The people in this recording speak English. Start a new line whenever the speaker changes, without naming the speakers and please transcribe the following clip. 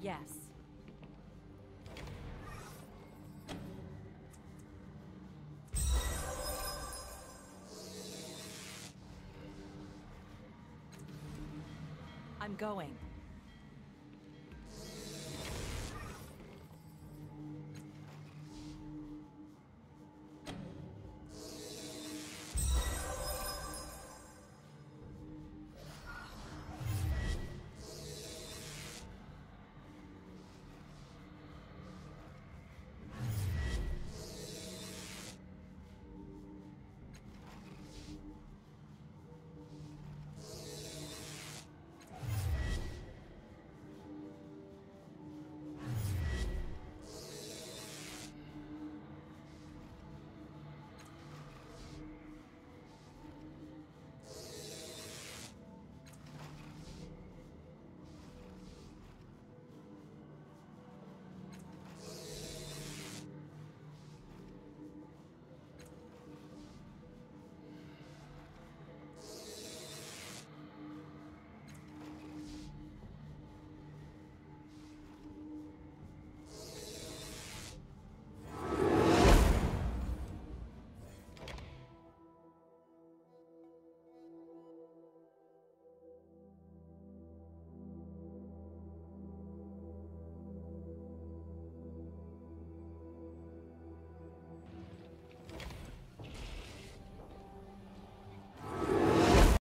Yes. I'm going.